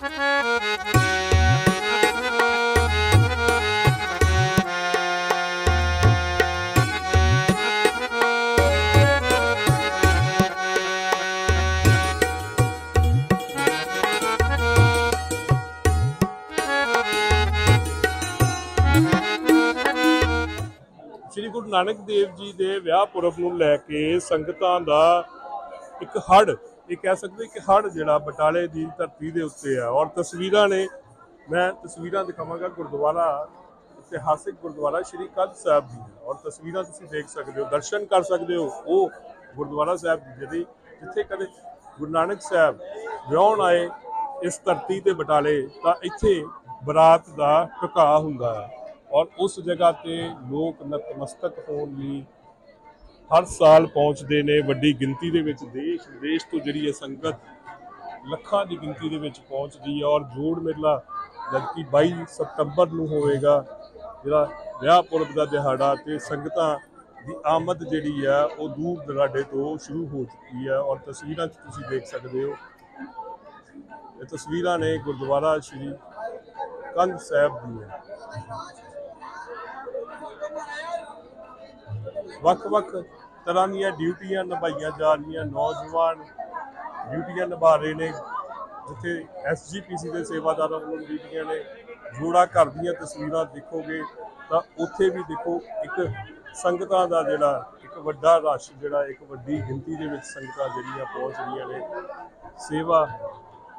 ਸ੍ਰੀ ਗੁਰੂ ਨਾਨਕ ਦੇਵ ਜੀ ਦੇ ਵਿਆਹ ਪੁਰਬ ਨੂੰ ਲੈ ਕੇ ਸੰਗਤਾਂ ਦਾ ਇੱਕ ਹੜ ਇਹ ਕਹਿ ਸਕਦੇ ਕਿ ਹੜ ਜਿਹੜਾ ਬਟਾਲੇ ਦੀ ਧਰਤੀ ਦੇ ਉੱਤੇ ਆ ਔਰ ਤਸਵੀਰਾਂ ਨੇ, ਮੈਂ ਤਸਵੀਰਾਂ ਦਿਖਾਵਾਂਗਾ ਗੁਰਦੁਆਰਾ, ਇਤਿਹਾਸਿਕ ਗੁਰਦੁਆਰਾ ਸ਼੍ਰੀ ਕੰਧ ਸਾਹਿਬ ਦੀ। ਦੀਆਂ ਔਰ ਤਸਵੀਰਾਂ ਤੁਸੀਂ ਦੇਖ ਸਕਦੇ ਹੋ, ਦਰਸ਼ਨ ਕਰ ਸਕਦੇ ਹੋ, ਉਹ ਗੁਰਦੁਆਰਾ ਸਾਹਿਬ ਜੀ ਜਿਹਦੀ ਜਿੱਥੇ ਕਦੇ ਗੁਰੂ ਨਾਨਕ ਸਾਹਿਬ ਵਿਆਹਣ ਆਏ, ਇਸ ਧਰਤੀ ਤੇ ਬਟਾਲੇ, ਤਾਂ ਇੱਥੇ ਬਰਾਤ ਦਾ ਢੁਕਾ ਹੁੰਦਾ ਹੈ। ਔਰ ਉਸ ਜਗ੍ਹਾ ਤੇ ਲੋਕ ਨਤਮਸਤਕ ਹੋਣ ਲਈ ਹਰ ਸਾਲ ਪਹੁੰਚਦੇ ਨੇ ਵੱਡੀ ਗਿਣਤੀ ਦੇ ਵਿੱਚ ਦੇਸ਼, ਵਿਦੇਸ਼ ਤੋਂ ਜਿਹੜੀ ਇਹ ਸੰਗਤ ਲੱਖਾਂ ਦੀ ਗਿਣਤੀ ਦੇ ਵਿੱਚ ਪਹੁੰਚਦੀ ਹੈ ਔਰ ਜੋੜ ਮੇਲਾ ਜਦਕਿ 22 ਸਤੰਬਰ ਨੂੰ ਹੋਵੇਗਾ, ਜਿਹੜਾ ਵਿਆਹ ਪੁਰਬ ਦਾ ਦਿਹਾੜਾ ਤੇ ਸੰਗਤਾਂ ਦੀ ਆਮਦ ਜਿਹੜੀ ਆ ਉਹ ਦੂਰ ਦਰਾਡੇ ਤੋਂ ਸ਼ੁਰੂ ਹੋ ਚੁੱਕੀ ਹੈ ਔਰ ਤਸਵੀਰਾਂ 'ਚ ਤੁਸੀਂ ਦੇਖ ਸਕਦੇ ਹੋ। ਇਹ ਤਸਵੀਰਾਂ ਨੇ ਗੁਰਦੁਆਰਾ ਸ਼੍ਰੀ ਕੰਧ ਸਾਹਿਬ ਦੀਆਂ। ਵੱਖ-ਵੱਖ ਤਰ੍ਹਾਂ ਦੀਆਂ ਡਿਊਟੀਆਂ ਨਿਭਾਈਆਂ ਜਾ ਰਹੀਆਂ, ਨੌਜਵਾਨ ਡਿਊਟੀਆਂ ਨਿਭਾ ਰਹੇ ਨੇ, ਜਿੱਥੇ ਐਸਜੀਪੀਸੀ ਦੇ ਸੇਵਾਦਾਰਾਂ ਵੱਲੋਂ ਡਿਊਟੀਆਂ ਨੇ। ਜੋੜਾ ਘਰ ਦੀਆਂ ਤਸਵੀਰਾਂ ਦੇਖੋਗੇ ਤਾਂ ਉੱਥੇ ਵੀ ਦੇਖੋ ਇੱਕ ਸੰਗਤਾਂ ਦਾ ਜਿਹੜਾ ਇੱਕ ਵੱਡਾ ਰਸ਼, ਜਿਹੜਾ ਇੱਕ ਵੱਡੀ ਗਿਣਤੀ ਦੇ ਵਿੱਚ ਸੰਗਤਾਂ ਜਿਹੜੀਆਂ ਪਹੁੰਚ ਰਹੀਆਂ ਨੇ। ਸੇਵਾ,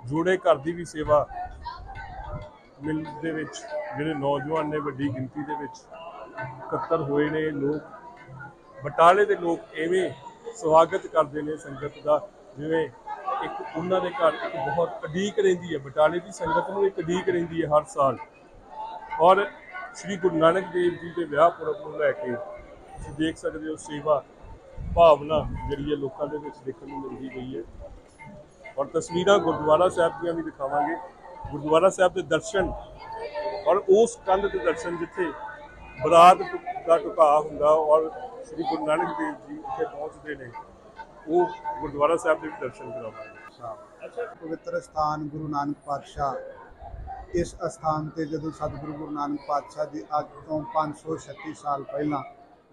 ਜੋੜੇ ਘਰ ਦੀ ਵੀ ਸੇਵਾ ਮਿਲ ਦੇ ਵਿੱਚ, ਜਿਹੜੇ ਨੌਜਵਾਨ ਨੇ ਵੱਡੀ ਗਿਣਤੀ ਦੇ ਵਿੱਚ ਇਕੱਤਰ ਹੋਏ ਨੇ, ਲੋਕ ਬਟਾਲੇ ਦੇ ਲੋਕ ਐਵੇਂ ਸਵਾਗਤ ਕਰਦੇ ਨੇ ਸੰਗਤ ਦਾ, ਜਿਵੇਂ ਇੱਕ ਉਹਨਾਂ ਦੇ ਘਰ ਇੱਕ ਬਹੁਤ ਅਡੀਕ ਰਹਿੰਦੀ ਹੈ। ਬਟਾਲੇ ਦੀ ਸੰਗਤ ਨੂੰ ਇੱਕ ਅਡੀਕ ਰਹਿੰਦੀ ਹੈ ਹਰ ਸਾਲ। ਔਰ ਸ੍ਰੀ ਗੁਰੂ ਨਾਨਕ ਦੇਵ ਜੀ ਦੇ ਵਿਆਹ ਪੁਰਬ ਨੂੰ ਲੈ ਕੇ ਤੁਸੀਂ ਦੇਖ ਸਕਦੇ ਹੋ ਸੇਵਾ ਭਾਵਨਾ ਜਿਹੜੀ ਹੈ ਲੋਕਾਂ ਦੇ ਵਿੱਚ ਦੇਖਣ ਨੂੰ ਮਿਲਦੀ ਗਈ ਹੈ। ਔਰ ਤਸਵੀਰਾਂ ਗੁਰਦੁਆਰਾ ਸਾਹਿਬ ਦੀਆਂ ਵੀ ਦਿਖਾਵਾਂਗੇ। ਗੁਰਦੁਆਰਾ ਸਾਹਿਬ ਦੇ ਦਰਸ਼ਨ ਔਰ ਉਸ ਕੰਧ ਦੇ ਦਰਸ਼ਨ ਜਿੱਥੇ ਬਰਾਤ ਦਾ ਢੁਕਾ ਹੁੰਦਾ ਔਰ ਸ੍ਰੀ ਗੁਰੂ ਨਾਨਕ ਦੇਵ ਜੀ ਉੱਥੇ ਪਹੁੰਚਦੇ ਨੇ, ਉਹ ਗੁਰਦੁਆਰਾ ਸਾਹਿਬ ਦੇ ਦਰਸ਼ਨ ਕਰਾਵਾਂਗੇ ਪਵਿੱਤਰ ਸਥਾਨ ਗੁਰੂ ਨਾਨਕ ਪਾਤਸ਼ਾਹ। ਇਸ ਅਸਥਾਨ ਤੇ ਜਦੋਂ ਸਤਿਗੁਰੂ ਗੁਰੂ ਨਾਨਕ ਪਾਤਸ਼ਾਹ ਜੀ ਅੱਜ ਤੋਂ 536 ਸਾਲ ਪਹਿਲਾਂ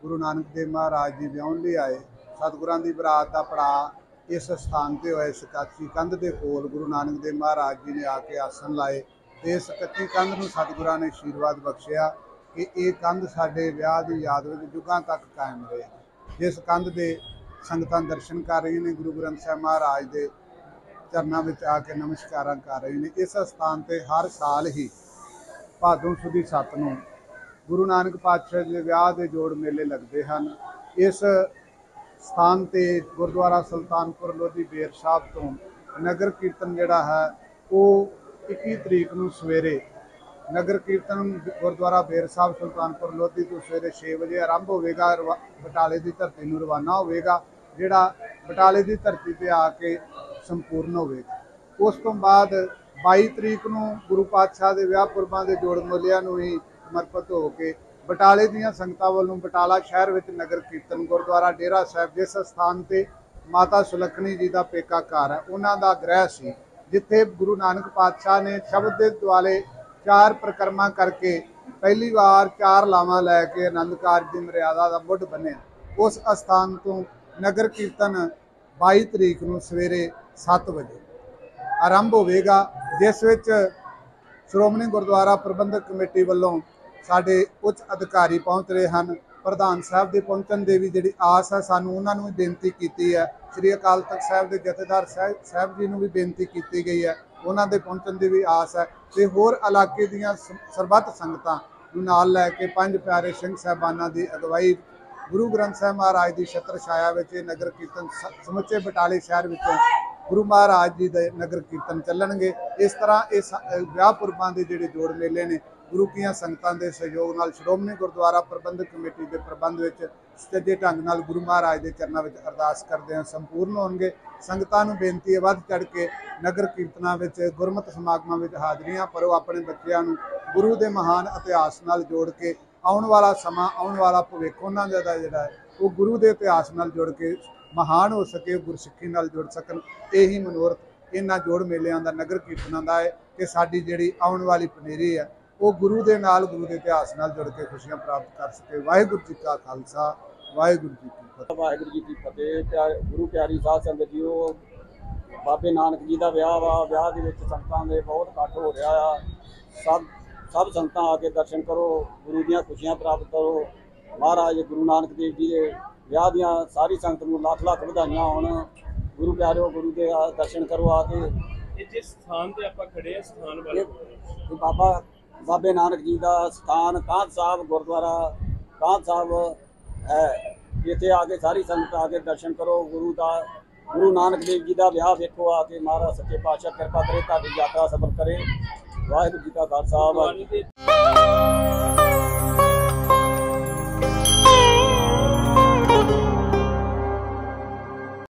ਗੁਰੂ ਨਾਨਕ ਦੇਵ ਮਹਾਰਾਜ ਜੀ ਵਿਆਹਣ ਲਈ ਆਏ, ਸਤਿਗੁਰਾਂ ਦੀ ਬਰਾਤ ਦਾ ਪੜਾਅ ਇਸ ਸਥਾਨ ਤੇ ਹੋਏ ਸਕਾਚੀ ਕੰਧ ਦੇ ਕੋਲ ਗੁਰੂ ਨਾਨਕ ਦੇਵ ਮਹਾਰਾਜ ਜੀ ਨੇ ਆ ਕੇ ਆਸਣ ਲਾਏ ਤੇ ਇਸ ਕੱਚੀ ਕੰਧ ਨੂੰ ਸਤਿਗੁਰਾਂ ਨੇ ਆਸ਼ੀਰਵਾਦ ਬਖਸ਼ਿਆ। ਕਿ ਇਹ ਕੰਧ ਸਾਡੇ ਵਿਆਹ ਦੀ ਯਾਦ ਵਿੱਚ ਯੁੱਗਾਂ ਤੱਕ ਕਾਇਮ ਰਹੇ ਜਿਸ ਕੰਧ ਦੇ ਸੰਗਤਾਂ ਦਰਸ਼ਨ ਕਰ ਰਹੀਆਂ ਨੇ, ਗੁਰੂ ਗ੍ਰੰਥ ਸਾਹਿਬ ਮਹਾਰਾਜ ਦੇ ਚਰਨਾਂ ਵਿੱਚ ਆ ਕੇ ਨਮਸਕਾਰਾਂ ਕਰ ਰਹੇ ਨੇ। ਇਸ ਸਥਾਨ ਤੇ ਹਰ ਸਾਲ ਹੀ ਭਾਦੋਂ ਸੁਦੀ ਸੱਤ ਨੂੰ ਗੁਰੂ ਨਾਨਕ ਪਾਤਸ਼ਾਹ ਦੇ ਵਿਆਹ ਦੇ ਜੋੜ ਮੇਲੇ ਲੱਗਦੇ ਹਨ। ਇਸ ਸਥਾਨ ਤੇ ਗੁਰਦੁਆਰਾ ਸੁਲਤਾਨਪੁਰ ਲੋਧੀ ਬੇਰ ਸਾਹਿਬ ਤੋਂ ਨਗਰ ਕੀਰਤਨ ਜਿਹੜਾ ਹੈ, ਉਹ 21 ਤਰੀਕ ਨੂੰ ਸਵੇਰੇ ਨਗਰ ਕੀਰਤਨ ਗੁਰਦੁਆਰਾ ਬੇਰ ਸਾਹਿਬ ਸੁਲਤਾਨਪੁਰ ਲੋਧੀ ਤੋਂ ਸਵੇਰੇ 6 ਵਜੇ ਆਰੰਭ ਹੋਵੇਗਾ, ਰਵਾ- ਬਟਾਲੇ ਦੀ ਧਰਤੀ ਨੂੰ ਰਵਾਨਾ ਹੋਵੇਗਾ, ਜਿਹੜਾ ਬਟਾਲੇ ਦੀ ਧਰਤੀ ਤੇ ਆ ਕੇ ਸੰਪੂਰਨ ਹੋਵੇਗਾ। ਉਸ ਤੋਂ ਬਾਅਦ 22 ਤਰੀਕ ਨੂੰ ਗੁਰੂ ਪਾਤਸ਼ਾਹ ਦੇ ਵਿਆਹ ਪੁਰਬਾਂ ਦੇ ਜੋੜ ਮੇਲਿਆਂ ਨੂੰ ਹੀ ਸਮਰਪਿਤ ਹੋ ਕੇ ਬਟਾਲੇ ਦੀਆਂ ਸੰਗਤਾਂ ਵੱਲੋਂ ਬਟਾਲਾ ਸ਼ਹਿਰ ਵਿੱਚ ਨਗਰ ਕੀਰਤਨ ਗੁਰਦੁਆਰਾ ਡੇਰਾ ਸਾਹਿਬ, ਜਿਸ ਸਥਾਨ ਤੇ ਮਾਤਾ ਸੁਲੱਖਣੀ ਜੀ ਦਾ ਪੇਕਾ ਘਰ ਹੈ, ਉਹਨਾਂ ਦਾ ਗ੍ਰਹਿ ਸੀ, ਜਿੱਥੇ ਗੁਰੂ ਨਾਨਕ ਪਾਤਸ਼ਾਹ ਨੇ ਸ਼ਬਦ ਦੇ ਦੁਆਲੇ ਚਾਰ ਪ੍ਰਕਰਮਾਂ ਕਰਕੇ ਪਹਿਲੀ ਵਾਰ ਚਾਰ ਲਾਵਾਂ ਲੈ ਕੇ ਆਨੰਦ ਕਾਰਜ ਦੀ ਮਰਿਆਦਾ ਦਾ ਮੁੱਢ ਬੰਨਿਆ। ਉਸ ਅਸਥਾਨ ਤੋਂ ਨਗਰ ਕੀਰਤਨ 22 ਤਰੀਕ ਨੂੰ ਸਵੇਰੇ 7 ਵਜੇ। ਆਰੰਭ ਹੋਵੇਗਾ, ਜਿਸ ਵਿੱਚ ਸ਼੍ਰੋਮਣੀ ਗੁਰਦੁਆਰਾ ਪ੍ਰਬੰਧਕ ਕਮੇਟੀ ਵੱਲੋਂ ਸਾਡੇ ਉੱਚ ਅਧਿਕਾਰੀ ਪਹੁੰਚ ਰਹੇ ਹਨ। ਪ੍ਰਧਾਨ ਸਾਹਿਬ ਦੇ ਪਹੁੰਚਣ ਦੇ ਵੀ ਜਿਹੜੀ ਆਸ ਹੈ, ਸਾਨੂੰ ਉਹਨਾਂ ਨੂੰ ਵੀ ਬੇਨਤੀ ਕੀਤੀ ਹੈ। ਸ੍ਰੀ ਅਕਾਲ ਤਖਤ ਸਾਹਿਬ ਦੇ ਜਥੇਦਾਰ ਸਾਹਿਬ ਸਾਹਿਬ ਜੀ ਨੂੰ ਵੀ ਬੇਨਤੀ ਕੀਤੀ ਗਈ ਹੈ ਉਹਨਾਂ ਦੇ ਪਹੁੰਚਣ ਦੀ ਵੀ ਆਸ ਹੈ ਤੇ ਹੋਰ ਇਲਾਕੇ ਦੀਆਂ ਸ- ਸਰਬੱਤ ਸੰਗਤਾਂ ਨੂੰ ਨਾਲ ਲੈ ਕੇ ਪੰਜ ਪਿਆਰੇ ਸਿੰਘ ਸਾਹਿਬਾਨਾਂ ਦੀ ਅਗਵਾਈ, ਗੁਰੂ ਗ੍ਰੰਥ ਸਾਹਿਬ ਮਹਾਰਾਜ ਦੀ ਛਤਰ ਛਾਇਆ ਵਿੱਚ ਇਹ ਨਗਰ ਕੀਰਤਨ ਸ- ਸਮੁੱਚੇ ਬਟਾਲੇ ਸ਼ਹਿਰ ਵਿੱਚੋਂ ਗੁਰੂ ਮਹਾਰਾਜ ਜੀ ਦੇ ਨਗਰ ਕੀਰਤਨ ਚੱਲਣਗੇ। ਇਸ ਤਰ੍ਹਾਂ ਇਹ ਸ- ਵਿਆਹ ਪੁਰਬਾਂ ਦੇ ਜਿਹੜੇ ਜੋੜ ਮੇਲੇ ਨੇ, ਗੁਰੂ ਕੀਆਂ ਸੰਗਤਾਂ ਦੇ ਸਹਿਯੋਗ ਨਾਲ ਸ਼੍ਰੋਮਣੀ ਗੁਰਦੁਆਰਾ ਪ੍ਰਬੰਧਕ ਕਮੇਟੀ ਦੇ ਪ੍ਰਬੰਧ ਵਿੱਚ ਸੱਜੇ ਢੰਗ ਨਾਲ ਗੁਰੂ ਮਹਾਰਾਜ ਦੇ ਚਰਨਾਂ ਵਿੱਚ ਅਰਦਾਸ ਕਰਦੇ ਹਾਂ, ਸੰਪੂਰਨ ਹੋਣਗੇ। ਸੰਗਤਾਂ ਨੂੰ ਬੇਨਤੀ ਹੈ ਵੱਧ ਚੜ ਕੇ ਨਗਰ ਕੀਰਤਨਾਂ ਵਿੱਚ, ਗੁਰਮਤਿ ਸਮਾਗਮਾਂ ਵਿੱਚ ਹਾਜ਼ਰੀਆਂ ਭਰੋ, ਆਪਣੇ ਬੱਚਿਆਂ ਨੂੰ ਗੁਰੂ ਦੇ ਮਹਾਨ ਇਤਿਹਾਸ ਨਾਲ ਜੋੜ ਕੇ ਆਉਣ ਵਾਲਾ ਸਮਾਂ, ਆਉਣ ਵਾਲਾ ਭਵਿੱਖ ਉਹਨਾਂ ਦਾ ਜਿਹੜਾ ਹੈ, ਉਹ ਗੁਰੂ ਦੇ ਇਤਿਹਾਸ ਨਾਲ ਜੁੜ ਕੇ ਮਹਾਨ ਹੋ ਸਕੇ ਗੁਰਸਿੱਖੀ ਨਾਲ ਜੁੜ ਸਕਣ। ਇਹੀ ਮਨੋਰਥ ਇਹਨਾਂ ਜੋੜ ਮੇਲਿਆਂ ਦਾ, ਨਗਰ ਕੀਰਤਨਾਂ ਦਾ ਹੈ ਕਿ ਸਾਡੀ ਜਿਹੜੀ ਆਉਣ ਵਾਲੀ ਪਨੀਰੀ ਹੈ, ਉਹ ਗੁਰੂ ਦੇ ਨਾਲ, ਗੁਰੂ ਦੇ ਇਤਿਹਾਸ ਨਾਲ ਜੁੜ ਕੇ ਖੁਸ਼ੀਆਂ ਪ੍ਰਾਪਤ ਕਰ ਸਕੇ। ਵਾਹਿਗੁਰੂ ਜੀ ਕਾ ਖਾਲਸਾ, ਵਾਹਿਗੁਰੂ ਜੀ ਕੀ ਫਤਿਹ ਵਾਹਿਗੁਰੂ ਜੀ ਕੀ ਫਤਿਹ ਪਿਆ- ਗੁਰੂ ਪਿਆਰੀ ਸਾਧ ਸੰਗਤ ਜੀਓ ਬਾਬੇ ਨਾਨਕ ਜੀ ਦਾ ਵਿਆਹ ਵਾ ਵਿਆਹ ਦੇ ਵਿੱਚ ਸੰਗਤਾਂ ਦੇ ਬਹੁਤ ਇਕੱਠ ਹੋ ਰਿਹਾ ਆ। ਸਭ ਸਭ ਸੰਗਤਾਂ ਆ ਕੇ ਦਰਸ਼ਨ ਕਰੋ ਗੁਰੂ ਦੀਆਂ ਖੁਸ਼ੀਆਂ ਪ੍ਰਾਪਤ ਕਰੋ। ਮਹਾਰਾਜ ਗੁਰੂ ਨਾਨਕ ਦੇਵ ਜੀ ਦੇ ਵਿਆਹ ਦੀਆਂ ਸਾਰੀ ਸੰਗਤ ਨੂੰ ਲੱਖ ਲੱਖ ਵਧਾਈਆਂ ਹੋਣ। ਗੁਰੂ ਪਿਆਰਿਓ ਗੁਰੂ ਦੇ ਆ ਦਰਸ਼ਨ ਕਰੋ ਆ ਕੇ। ਇਹ ਜਿਸ ਸਥਾਨ ਤੇ ਆਪਾਂ ਖੜੇ ਆ ਸਥਾਨ ਬਾਬਾ ਬਾਬੇ ਨਾਨਕ ਜੀ ਦਾ ਸਥਾਨ ਕਾਂਧ ਸਾਹਿਬ ਗੁਰਦੁਆਰਾ ਕਾਂਧ ਸਾਹਿਬ ਹੈ। ਇੱਥੇ ਆ ਕੇ ਸਾਰੀ ਸੰਗਤ ਆ ਕੇ ਦਰਸ਼ਨ ਕਰੋ, ਗੁਰੂ ਦਾ, ਗੁਰੂ ਨਾਨਕ ਦੇਵ ਜੀ ਦਾ ਵਿਆਹ ਵੇਖੋ, ਆ ਕੇ ਮਹਾਰਾਜ ਸੱਚੇ ਪਾਤਸ਼ਾਹ ਕਿਰਪਾ ਕਰੇ, ਤੁਹਾਡੀ ਯਾਤਰਾ ਸਫਲ ਕਰੇ। ਵਾਹਿਗੁਰੂ ਜੀ ਕਾ ਖਾਲਸਾ, ਵਾਹਿਗੁਰੂ